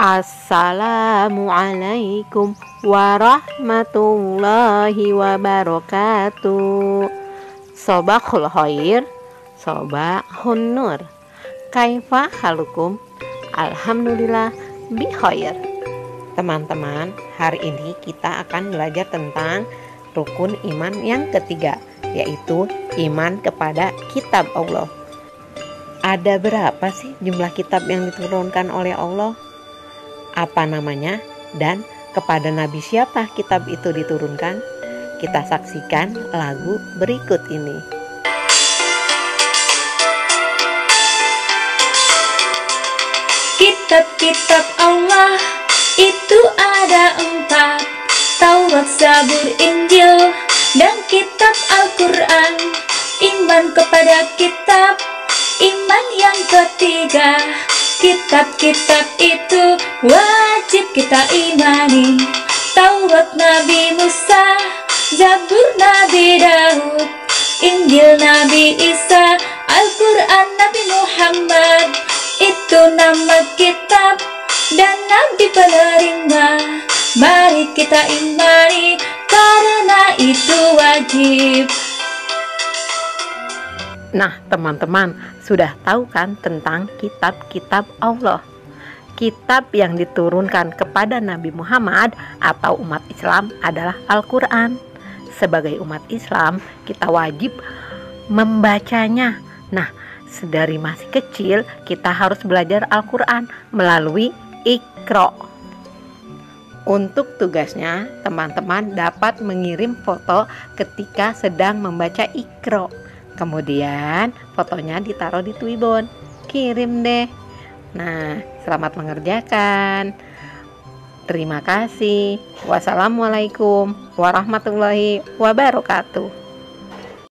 Assalamualaikum warahmatullahi wabarakatuh. Sobakul khair Sobakun nur. Kaifa halukum? Alhamdulillah bikhair Teman-teman, hari ini kita akan belajar tentang rukun iman yang ketiga Yaitu iman kepada kitab Allah. Ada berapa sih jumlah kitab yang diturunkan oleh Allah? Apa namanya, dan kepada nabi siapa kitab itu diturunkan? Kita saksikan lagu berikut ini. Kitab-kitab Allah itu ada empat Taurat, Zabur, Injil, dan kitab Al-Quran Iman kepada kitab, iman yang ketiga Kitab-kitab itu wajib kita imani. Taurat Nabi Musa, Zabur Nabi Daud Injil Nabi Isa, Al-Quran Nabi Muhammad. Itu nama kitab dan Nabi penerima. Mari kita imani karena itu wajib Nah, teman-teman, sudah tahu kan tentang kitab-kitab Allah? Kitab yang diturunkan kepada Nabi Muhammad atau umat Islam adalah Al-Qur'an. Sebagai umat Islam, kita wajib membacanya. Nah, sedari masih kecil kita harus belajar Al-Qur'an melalui Iqra. Untuk tugasnya, teman-teman dapat mengirim foto ketika sedang membaca Iqra Kemudian fotonya ditaruh di Twibbon. Kirim deh. Nah, selamat mengerjakan. Terima kasih. Wassalamualaikum warahmatullahi wabarakatuh.